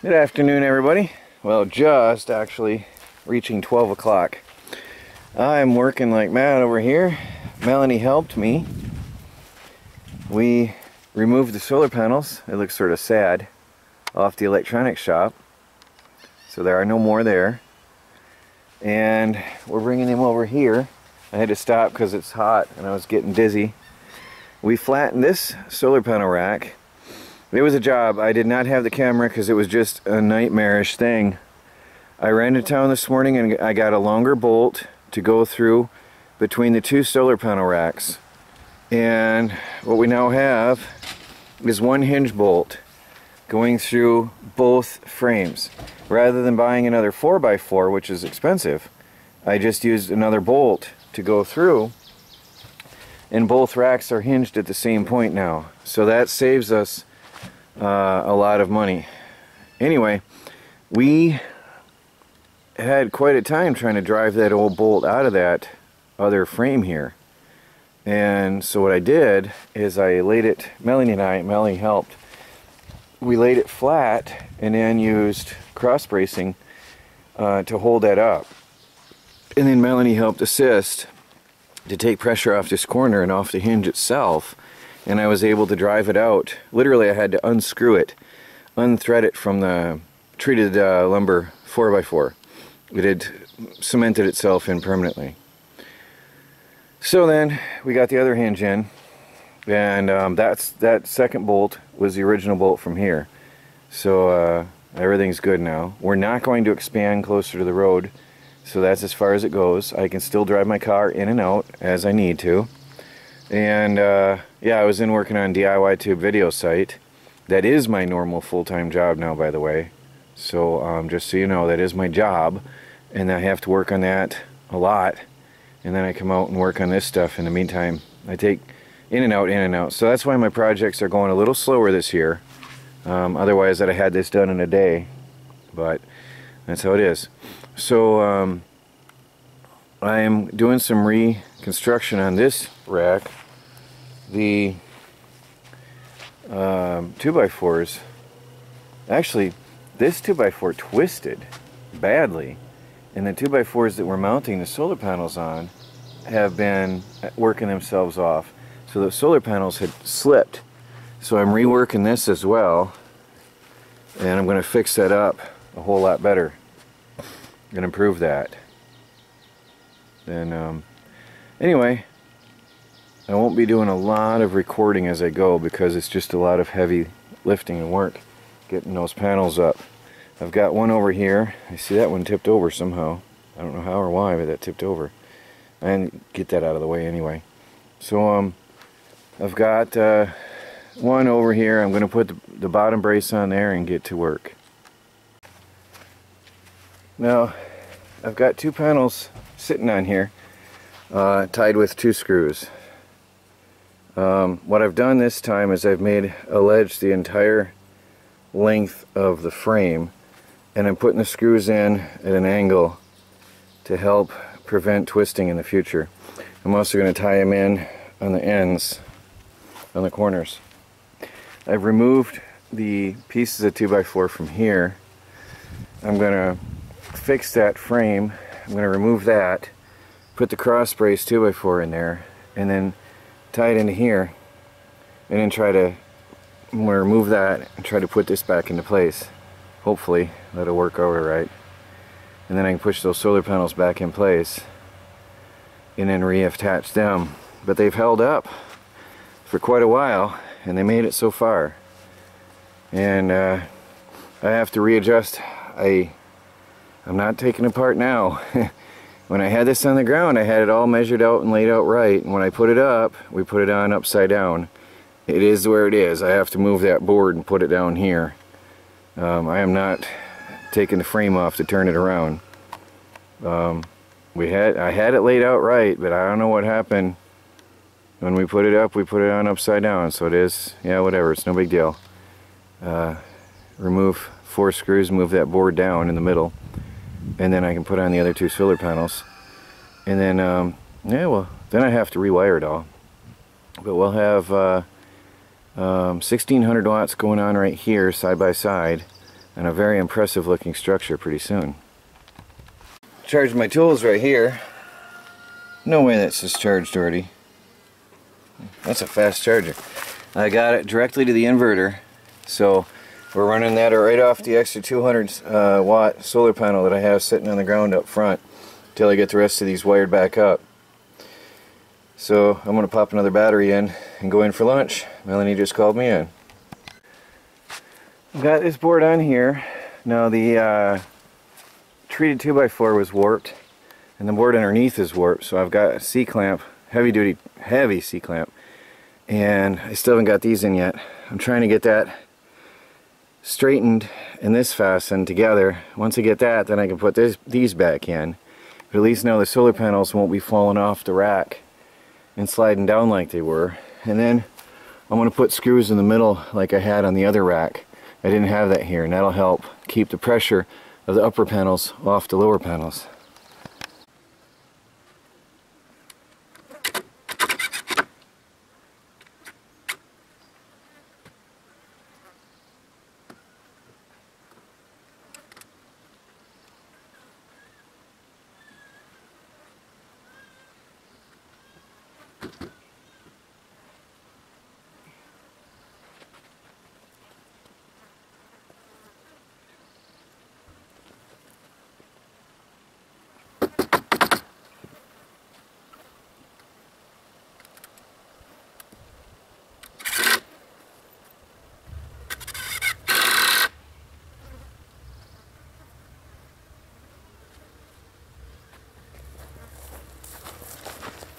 Good afternoon, everybody. Well, just actually reaching 12 o'clock. I'm working like mad over here. Melanie helped me. We removed the solar panels. It looks sort of sad off the electronics shop. So there are no more there. And we're bringing them over here. I had to stop because it's hot and I was getting dizzy. We flattened this solar panel rack it was a job. I did not have the camera because it was just a nightmarish thing. I ran to town this morning and I got a longer bolt to go through between the two solar panel racks. And what we now have is one hinge bolt going through both frames. Rather than buying another 4x4, which is expensive, I just used another bolt to go through and both racks are hinged at the same point now. So that saves us uh, a lot of money. Anyway, we had quite a time trying to drive that old bolt out of that other frame here. And so what I did is I laid it, Melanie and I, Melanie helped, we laid it flat and then used cross bracing uh, to hold that up. And then Melanie helped assist to take pressure off this corner and off the hinge itself and I was able to drive it out. Literally, I had to unscrew it, unthread it from the treated uh, lumber 4x4. It had cemented itself in permanently. So then we got the other hinge in, and um, that's that second bolt was the original bolt from here. So uh, everything's good now. We're not going to expand closer to the road, so that's as far as it goes. I can still drive my car in and out as I need to. And uh, yeah, I was in working on DIY Tube video site. That is my normal full-time job now, by the way. So um, just so you know, that is my job. And I have to work on that a lot. And then I come out and work on this stuff in the meantime. I take in and out, in and out. So that's why my projects are going a little slower this year. Um, otherwise, that I had this done in a day. But that's how it is. So um, I am doing some reconstruction on this rack the um, 2x4s, actually this 2x4 twisted badly and the 2x4s that we're mounting the solar panels on have been working themselves off. So the solar panels had slipped. So I'm reworking this as well and I'm going to fix that up a whole lot better and improve that. Then um, anyway, I won't be doing a lot of recording as I go because it's just a lot of heavy lifting and work getting those panels up. I've got one over here. I see that one tipped over somehow. I don't know how or why, but that tipped over. And get that out of the way anyway. So um, I've got uh, one over here. I'm going to put the, the bottom brace on there and get to work. Now, I've got two panels sitting on here uh, tied with two screws. Um, what I've done this time is I've made a ledge the entire length of the frame and I'm putting the screws in at an angle to help prevent twisting in the future. I'm also going to tie them in on the ends, on the corners. I've removed the pieces of 2x4 from here. I'm going to fix that frame. I'm going to remove that, put the cross brace 2x4 in there, and then tie it into here and then try to remove that and try to put this back into place. Hopefully that'll work over right. And then I can push those solar panels back in place and then reattach them. But they've held up for quite a while and they made it so far. And uh, I have to readjust I I'm not taking apart now. When I had this on the ground I had it all measured out and laid out right and when I put it up we put it on upside down. It is where it is. I have to move that board and put it down here. Um, I am not taking the frame off to turn it around. Um, we had I had it laid out right but I don't know what happened. When we put it up we put it on upside down so it is yeah whatever it's no big deal. Uh, remove four screws move that board down in the middle and then I can put on the other two solar panels and then um, yeah well then I have to rewire it all but we'll have uh, um, 1600 watts going on right here side by side and a very impressive looking structure pretty soon. Charged my tools right here. No way that's discharged already. That's a fast charger. I got it directly to the inverter. So we're running that right off the extra 200 uh, watt solar panel that I have sitting on the ground up front until I get the rest of these wired back up. So I'm going to pop another battery in and go in for lunch. Melanie just called me in. I've got this board on here. Now the uh, treated 2x4 was warped and the board underneath is warped so I've got a C-clamp, heavy duty, heavy C-clamp and I still haven't got these in yet. I'm trying to get that straightened and this fastened together. Once I get that then I can put this, these back in. But at least now the solar panels won't be falling off the rack and sliding down like they were. And then I'm going to put screws in the middle like I had on the other rack. I didn't have that here and that'll help keep the pressure of the upper panels off the lower panels.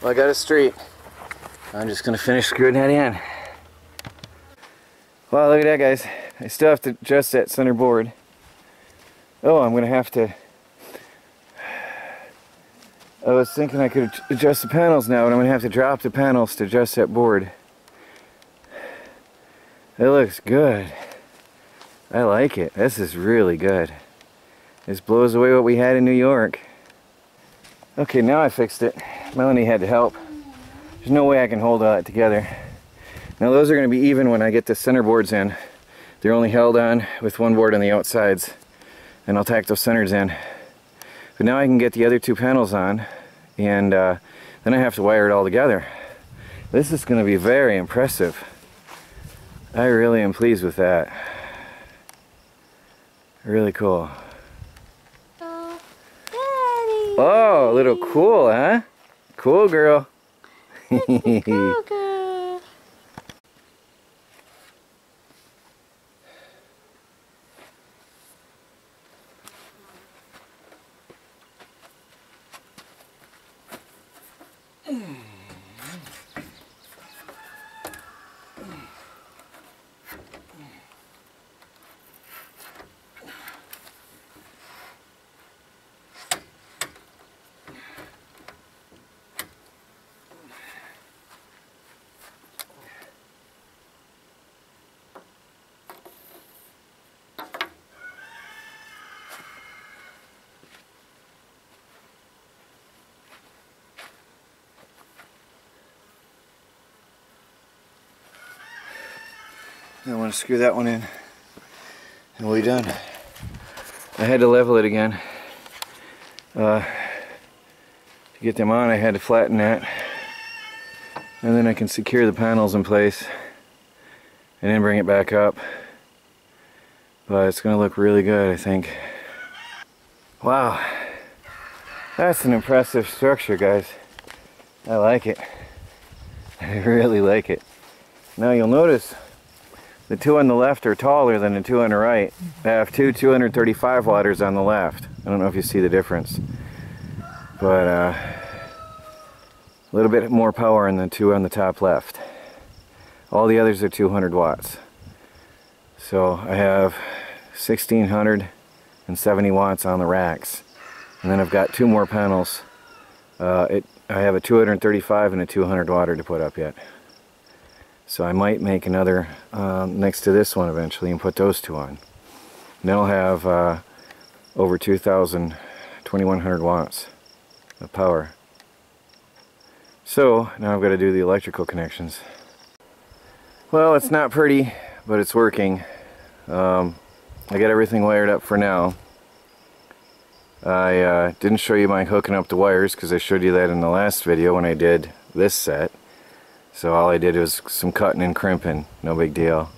Well, I got it straight. I'm just gonna finish screwing that in. Wow, look at that guys. I still have to adjust that center board. Oh, I'm gonna have to I was thinking I could adjust the panels now, but I'm gonna have to drop the panels to adjust that board. It looks good. I like it. This is really good. This blows away what we had in New York. Okay, now I fixed it. Melanie had to help. There's no way I can hold all that together. Now those are going to be even when I get the center boards in. They're only held on with one board on the outsides. And I'll tack those centers in. But now I can get the other two panels on. And uh, then I have to wire it all together. This is going to be very impressive. I really am pleased with that. Really cool. Oh, a little cool, huh? Cool girl. cool girl. I want to screw that one in and we'll be done. I had to level it again. Uh, to get them on I had to flatten that and then I can secure the panels in place and then bring it back up. But it's going to look really good I think. Wow, that's an impressive structure guys. I like it. I really like it. Now you'll notice the two on the left are taller than the two on the right. I have two 235 watters on the left. I don't know if you see the difference. But uh, a little bit more power in the two on the top left. All the others are 200 watts. So I have 1670 watts on the racks. And then I've got two more panels. Uh, it, I have a 235 and a 200 watter to put up yet. So I might make another um, next to this one eventually and put those two on. And they'll have uh, over 2,000, 2,100 watts of power. So now I've got to do the electrical connections. Well, it's not pretty, but it's working. Um, I got everything wired up for now. I uh, didn't show you my hooking up the wires because I showed you that in the last video when I did this set. So all I did was some cutting and crimping, no big deal.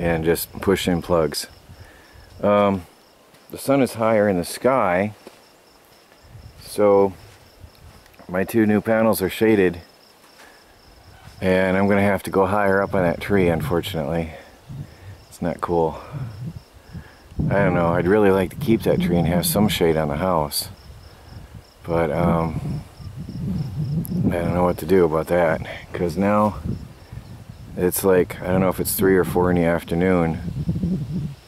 And just pushing plugs. Um, the sun is higher in the sky, so my two new panels are shaded. And I'm going to have to go higher up on that tree, unfortunately. It's not cool. I don't know, I'd really like to keep that tree and have some shade on the house. But, um, I don't know what to do about that. Because now, it's like, I don't know if it's 3 or 4 in the afternoon.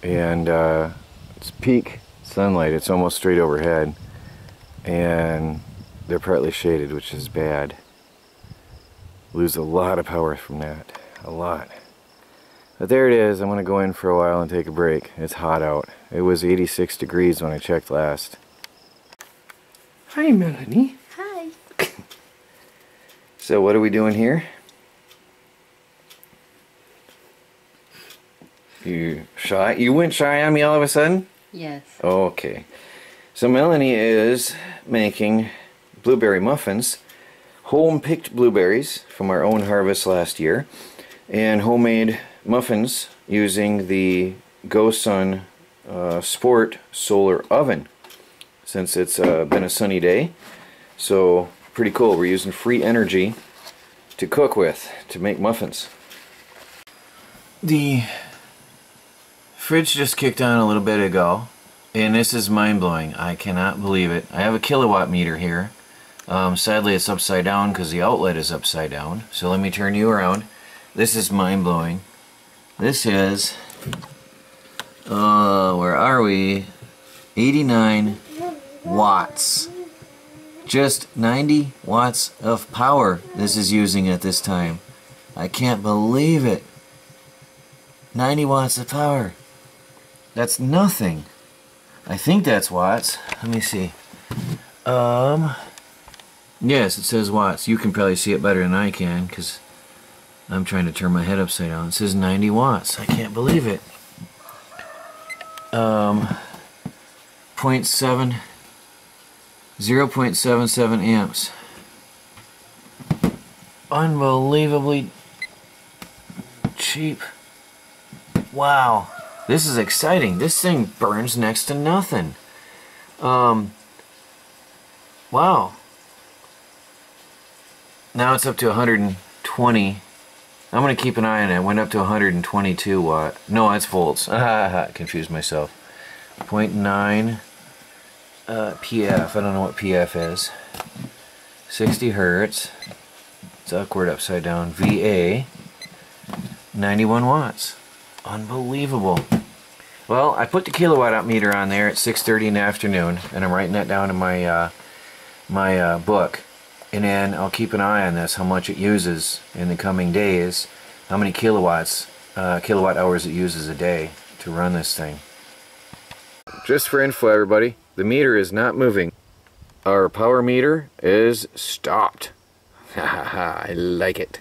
And, uh, it's peak sunlight, it's almost straight overhead. And they're partly shaded, which is bad. Lose a lot of power from that. A lot. But there it is. I'm to go in for a while and take a break. It's hot out. It was 86 degrees when I checked last. Hi, Melanie. So what are we doing here? You shy? You went shy on me all of a sudden? Yes. Okay. So Melanie is making blueberry muffins. Home picked blueberries from our own harvest last year. And homemade muffins using the GoSun uh, Sport solar oven since it's uh, been a sunny day. So pretty cool. We're using free energy to cook with to make muffins. The fridge just kicked on a little bit ago and this is mind-blowing. I cannot believe it. I have a Kill A Watt meter here. Um, sadly it's upside down because the outlet is upside down. So let me turn you around. This is mind-blowing. This is, uh, where are we? 89 watts. Just 90 watts of power this is using at this time. I can't believe it. 90 watts of power. That's nothing. I think that's watts. Let me see. Um, yes, it says watts. You can probably see it better than I can because I'm trying to turn my head upside down. It says 90 watts. I can't believe it. Um, 0.7, 0.77 amps. Unbelievably cheap. Wow. This is exciting. This thing burns next to nothing. Um, wow. Now it's up to 120 I'm going to keep an eye on it. it. Went up to 122 watt. No, that's volts. Confused myself. 0.9 uh, PF. I don't know what PF is. 60 hertz. It's awkward upside down. VA. 91 watts. Unbelievable. Well, I put the Kill A Watt meter on there at 6:30 in the afternoon, and I'm writing that down in my uh, my uh, book and then I'll keep an eye on this how much it uses in the coming days how many kilowatts uh, kilowatt hours it uses a day to run this thing just for info everybody the meter is not moving. Our power meter is stopped. Ha ha ha, I like it